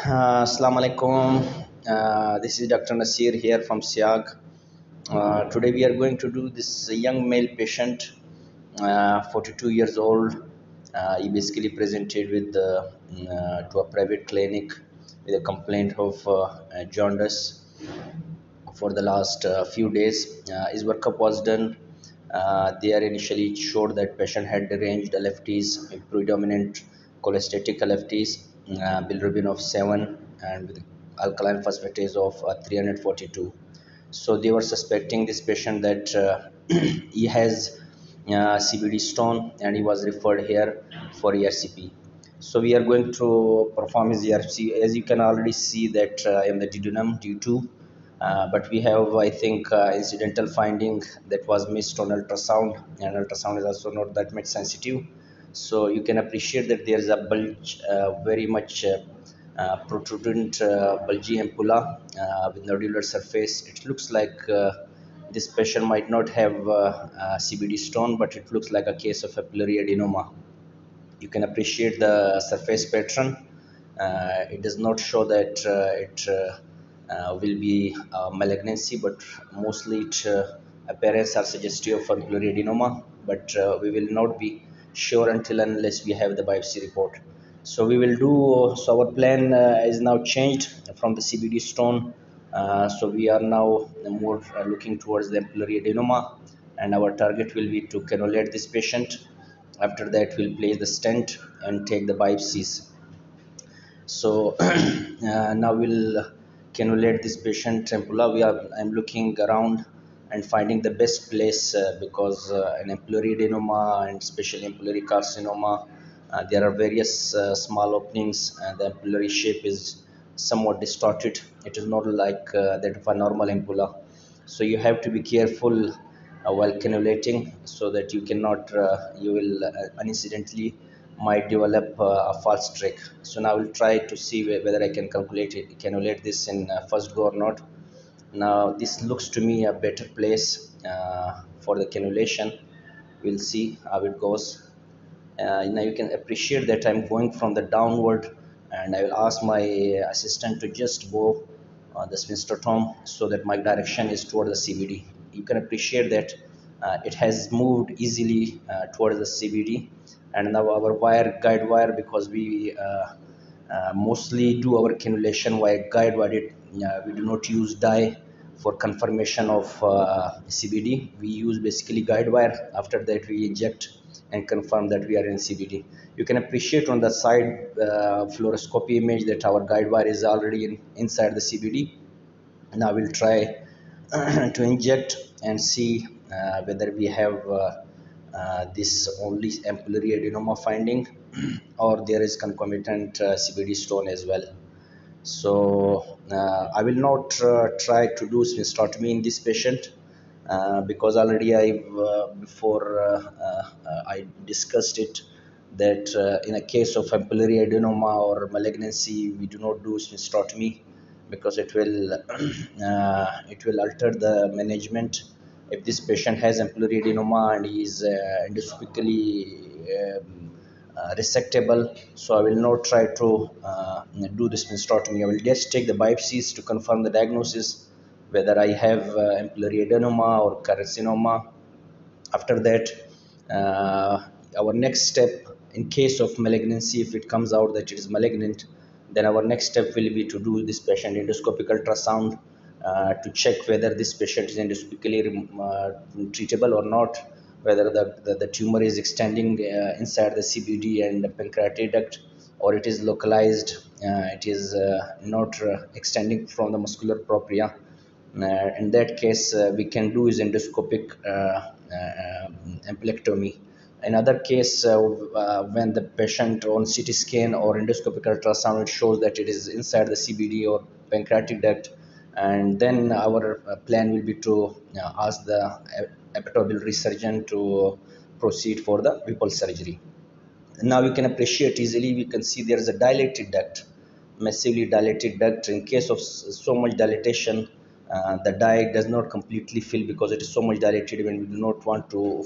Uh, Assalamu alaikum. Uh, this is Dr. Naseer here from SIAG. Uh, today we are going to do this young male patient, uh, 42 years old. Uh, he basically presented with uh, to a private clinic with a complaint of jaundice for the last few days. His workup was done. There initially showed that patient had deranged LFTs, predominant cholestatic LFTs, uh, bilirubin of 7 and with alkaline phosphatase of uh, 342. So they were suspecting this patient that uh, he has uh, CBD stone and he was referred here for ERCP. So we are going to perform his ERCP. As you can already see that uh, I am the duodenum due to uh, but we have i think incidental finding that was missed on ultrasound and ultrasound is also not that much sensitive so you can appreciate that there is a bulge uh, very much uh, uh, protrudent uh, bulgy ampulla uh, with nodular surface. It looks like uh, this patient might not have uh, cbd stone but it looks like a case of a papillary adenoma. You can appreciate the surface pattern. It does not show that it will be malignancy, but mostly it uh, appearance are suggestive of papillary adenoma. But we will not be sure until unless we have the biopsy report. So we will do. So our plan uh, is now changed from the CBD stone. Uh, so we are now more uh, looking towards the papillary adenoma, and our target will be to cannulate this patient. After that, we'll place the stent and take the biopsies. So uh, now we'll cannulate this patient ampulla. We are I'm looking around and finding the best place uh, because uh, an ampullary adenoma and especially ampullary carcinoma, uh, there are various uh, small openings and the ampullary shape is somewhat distorted. It is not like uh, that of a normal ampulla. So you have to be careful uh, while cannulating so that you cannot you will unincidentally might develop a false streak. So now i will try to see whether I can calculate it, cannulate this in first go or not. Now this looks to me a better place uh, for the cannulation. We'll see how it goes. Uh, now you can appreciate that I'm going from the downward and I will ask my assistant to just go uh, the sphincterotome so that my direction is toward the CBD. You can appreciate that uh, it has moved easily uh, towards the CBD and now our wire guide wire because we uh, uh, mostly do our cannulation via guide wire. It, we do not use dye for confirmation of uh, CBD. We use basically guide wire. After that, we inject and confirm that we are in CBD. You can appreciate on the side uh, fluoroscopy image that our guide wire is already in, inside the CBD. Now we'll try to inject and see uh, whether we have uh, uh, this only ampullary adenoma finding or there is concomitant uh, CBD stone as well. So uh, I will not uh, try to do sphincterotomy in this patient uh, because already I uh, before uh, uh, I discussed it that in a case of ampullary adenoma or malignancy we do not do sphincterotomy because it will it will alter the management. If this patient has ampullary adenoma and he is endoscopically um, resectable so i will not try to uh, do this sphincterotomy i will just take the biopsies to confirm the diagnosis whether i have uh, ampullary adenoma or carcinoma. After that uh, our next step in case of malignancy if it comes out that it is malignant then our next step will be to do this patient endoscopic ultrasound uh, to check whether this patient is endoscopically uh, treatable or not whether the, the, the tumor is extending uh, inside the cbd and the pancreatic duct or it is localized uh, it is uh, not uh, extending from the muscularis propria. Uh, in that case we can do is endoscopic ampullectomy in other case when the patient on ct scan or endoscopic ultrasound it shows that it is inside the cbd or pancreatic duct and then our plan will be to ask the hepatobiliary surgeon to proceed for the Whipple surgery. Now you can appreciate easily we can see there is a dilated duct massively dilated duct. In case of so much dilatation uh, the dye does not completely fill because it is so much dilated when we do not want to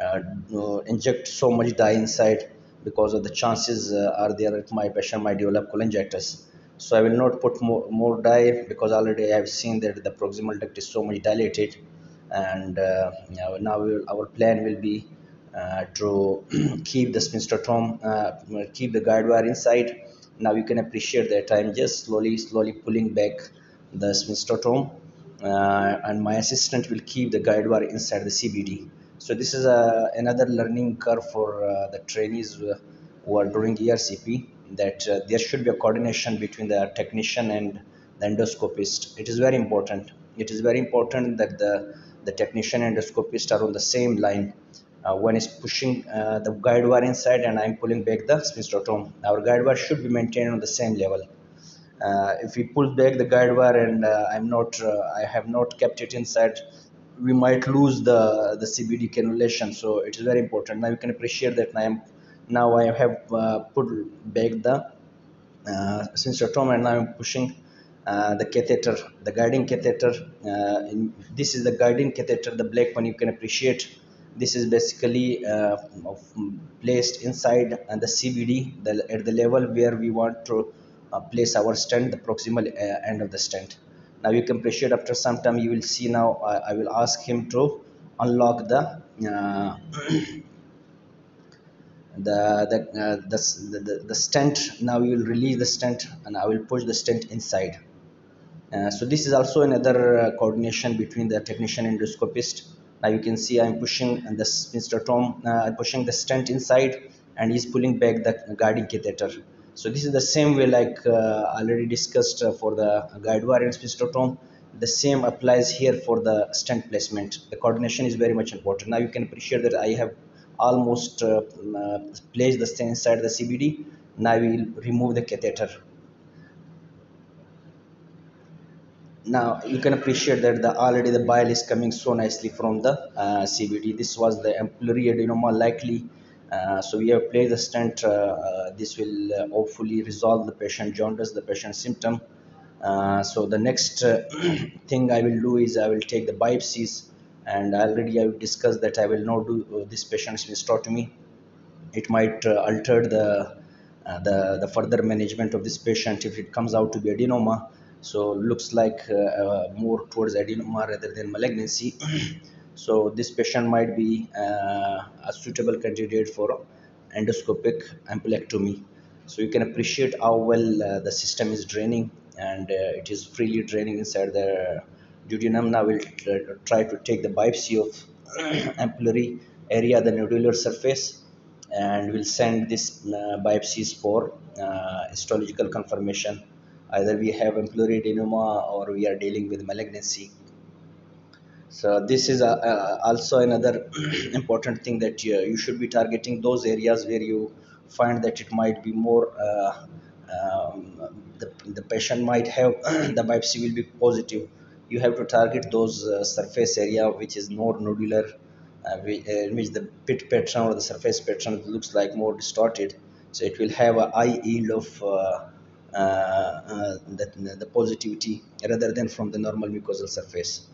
uh, inject so much dye inside because of the chances uh, are there that my patient might develop cholangitis. So I will not put more, more dye because already I have seen that the proximal duct is so much dilated and uh, now will, our plan will be uh, to keep the sphincterotome, uh, keep the guide wire inside. Now you can appreciate that I'm just slowly, slowly pulling back the sphincterotome uh, and my assistant will keep the guide wire inside the CBD. So this is a, another learning curve for uh, the trainees who are doing ERCP that uh, there should be a coordination between the technician and the endoscopist. It is very important. It is very important that the, the technician and endoscopist are on the same line. Uh, one is pushing uh, the guide wire inside and I'm pulling back the sphincterotome. Our guide wire should be maintained on the same level. Uh, if we pull back the guide wire and uh, I'm not, uh, I have not kept it inside, we might lose the, the CBD cannulation. So it is very important. Now you can appreciate that I am now I have uh, put back the uh, sphincterotome and now I'm pushing the catheter, the guiding catheter. Uh, in, this is the guiding catheter, the black one you can appreciate. This is basically uh, placed inside and the CBD the, at the level where we want to uh, place our stent, the proximal end of the stent. Now you can appreciate after some time you will see now I will ask him to unlock the the the, uh, the, the, the stent now you will release the stent and I will push the stent inside uh, so this is also another uh, coordination between the technician and endoscopist now you can see I'm pushing the sphincterotome uh, pushing the stent inside and he's pulling back the guiding catheter so this is the same way like uh, already discussed uh, for the guide wire and sphincterotome the same applies here for the stent placement the coordination is very much important now you can appreciate that I have almost uh, uh, place the stent inside the CBD. Now we will remove the catheter. Now you can appreciate that the already the bile is coming so nicely from the uh, CBD. This was the ampullary adenoma likely. Uh, so we have placed the stent. Uh, uh, this will hopefully resolve the patient jaundice, the patient symptom. so the next thing I will do is I will take the biopsies and already I have discussed that I will not do uh, this patient's sphincterotomy. It might uh, alter the, uh, the the further management of this patient if it comes out to be adenoma. So looks like more towards adenoma rather than malignancy. so this patient might be a suitable candidate for endoscopic ampullectomy. So you can appreciate how well uh, the system is draining and uh, it is freely draining inside the duodenum now we'll try to take the biopsy of ampullary area, the nodular surface, and we'll send this uh, biopsies for uh, histological confirmation. Either we have ampullary adenoma or we are dealing with malignancy. So this is a, uh, a, also another important thing that you, you, should be targeting those areas where you find that it might be more uh, um, the, the patient might have the biopsy will be positive you have to target those uh, surface area which is more nodular uh, which the pit pattern or the surface pattern looks like more distorted so it will have a high yield of uh, uh, the, the positivity rather than from the normal mucosal surface.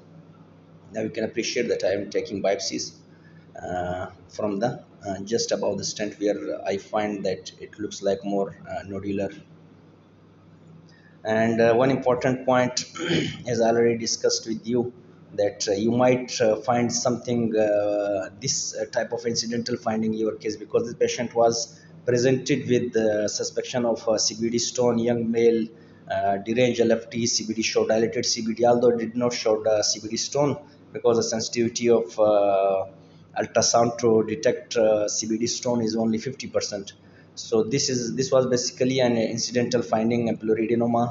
Now you can appreciate that I am taking biopsies uh, from the uh, just above the stent where I find that it looks like more nodular. And uh, one important point as I already discussed with you that uh, you might uh, find something uh, this uh, type of incidental finding in your case because the patient was presented with the suspicion of CBD stone young male uh, deranged LFT CBD showed dilated CBD although did not show the CBD stone because the sensitivity of ultrasound to detect CBD stone is only 50 percent. So this is this was basically an incidental finding adenoma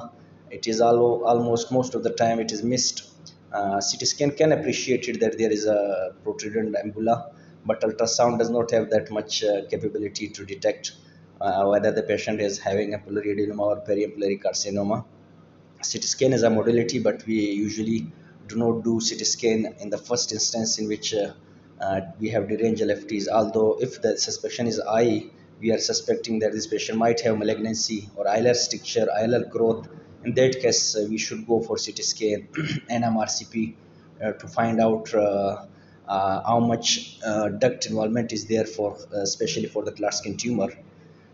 it is all, almost most of the time it is missed. Uh, CT scan can appreciate it that there is a protrudent ampulla but ultrasound does not have that much uh, capability to detect uh, whether the patient is having ampullary adenoma or periampullary carcinoma CT scan is a modality but we usually do not do CT scan in the first instance in which uh, uh, we have deranged LFTs although if the suspicion is high we are suspecting that this patient might have malignancy or hilar stricture, hilar growth. In that case, uh, we should go for CT scan, NMRCP uh, to find out how much uh, duct involvement is there for, uh, especially for the Klatskin tumor.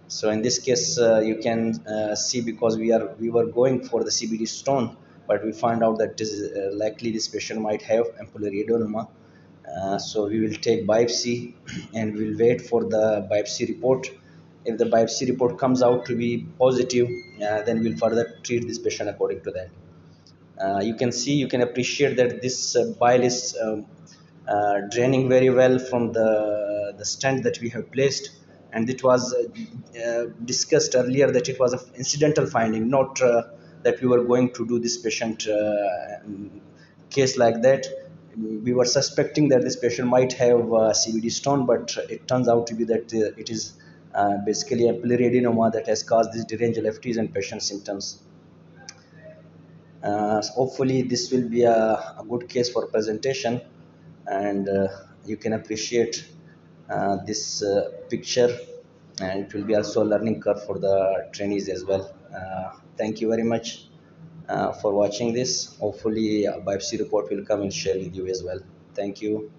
so in this case uh, you can uh, see because we are we were going for the CBD stone but we find out that this is, uh, likely this patient might have ampullary adenoma uh, so we will take biopsy and we'll wait for the biopsy report. If the biopsy report comes out to be positive uh, then we'll further treat this patient according to that. Uh, you can see you can appreciate that this bile is um, draining very well from the the stent that we have placed and it was uh, uh, discussed earlier that it was an incidental finding, not uh, that we were going to do this patient case like that. We were suspecting that this patient might have CBD stone, but it turns out to be that it is uh, basically a adenoma that has caused these deranged LFTs and patient symptoms. Uh, hopefully this will be a, a, good case for presentation and uh, you can appreciate uh, this uh, picture. And it will be also a learning curve for the trainees as well. Thank you very much for watching this. Hopefully a biopsy report will come and share with you as well. Thank you